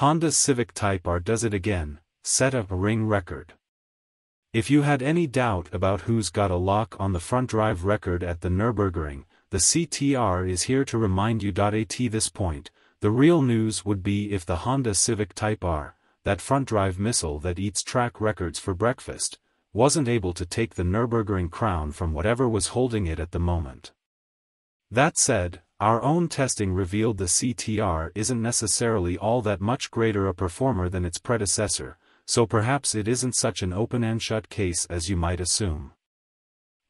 Honda Civic Type R does it again, set up a ring record. If you had any doubt about who's got a lock on the front drive record at the Nürburgring, the CTR is here to remind you. At this point, the real news would be if the Honda Civic Type R, that front drive missile that eats track records for breakfast, wasn't able to take the Nürburgring crown from whatever was holding it at the moment. That said, our own testing revealed the CTR isn't necessarily all that much greater a performer than its predecessor, so perhaps it isn't such an open and shut case as you might assume.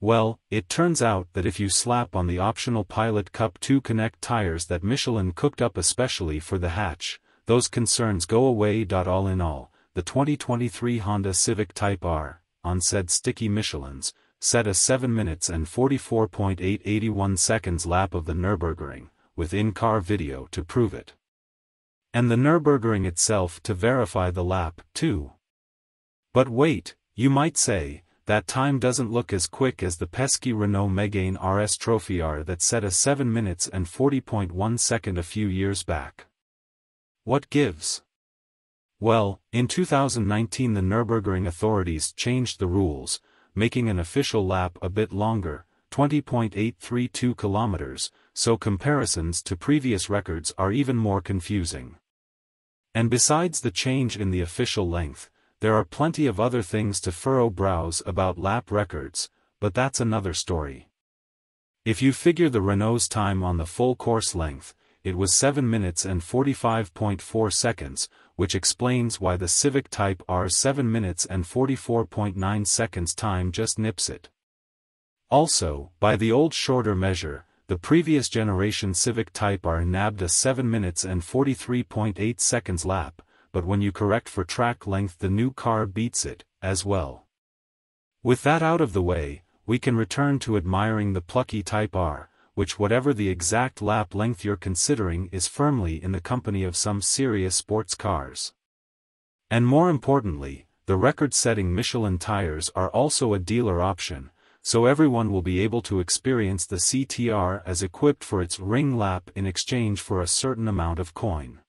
Well, it turns out that if you slap on the optional Pilot Cup 2 Connect tires that Michelin cooked up especially for the hatch, those concerns go away. All in all, the 2023 Honda Civic Type R, on said sticky Michelins, set a 7 minutes and 44.881 seconds lap of the Nürburgring, with in-car video to prove it. And the Nürburgring itself to verify the lap, too. But wait, you might say, that time doesn't look as quick as the pesky Renault Megane RS Trophy R that set a 7 minutes and 40.1 second a few years back. What gives? Well, in 2019 the Nürburgring authorities changed the rules, making an official lap a bit longer, 20.832 kilometers, so comparisons to previous records are even more confusing. And besides the change in the official length, there are plenty of other things to furrow brows about lap records, but that's another story. If you figure the Renault's time on the full course length, it was 7 minutes and 45.4 seconds, which explains why the Civic Type R 7 minutes and 44.9 seconds time just nips it. Also, by the old shorter measure, the previous generation Civic Type R nabbed a 7 minutes and 43.8 seconds lap, but when you correct for track length the new car beats it, as well. With that out of the way, we can return to admiring the plucky Type R, which whatever the exact lap length you're considering is firmly in the company of some serious sports cars. And more importantly, the record-setting Michelin tires are also a dealer option, so everyone will be able to experience the CTR as equipped for its ring lap in exchange for a certain amount of coin.